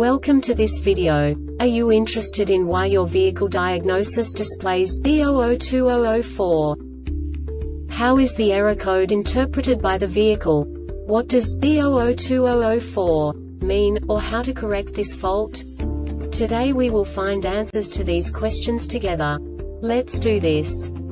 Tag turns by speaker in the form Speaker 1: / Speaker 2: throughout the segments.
Speaker 1: Welcome to this video. Are you interested in why your vehicle diagnosis displays B002004? How is the error code interpreted by the vehicle? What does B002004 mean, or how to correct this fault? Today we will find answers to these questions together. Let's do this.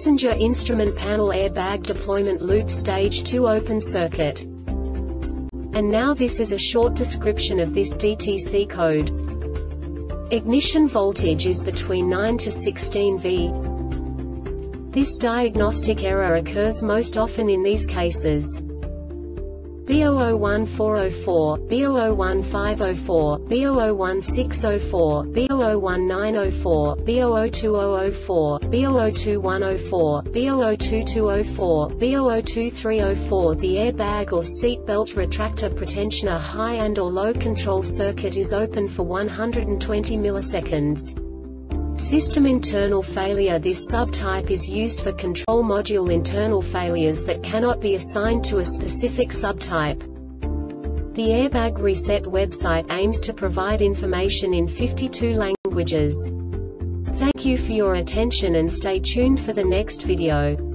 Speaker 1: Passenger Instrument Panel Airbag Deployment Loop Stage 2 Open Circuit. And now this is a short description of this DTC code. Ignition voltage is between 9 to 16 V. This diagnostic error occurs most often in these cases. B001404, B001504, B001604, B001904, B002004, B002104, B002204, B002304 The airbag or seat belt retractor pretensioner high and or low control circuit is open for 120 milliseconds. System internal failure This subtype is used for control module internal failures that cannot be assigned to a specific subtype. The Airbag Reset website aims to provide information in 52 languages. Thank you for your attention and stay tuned for the next video.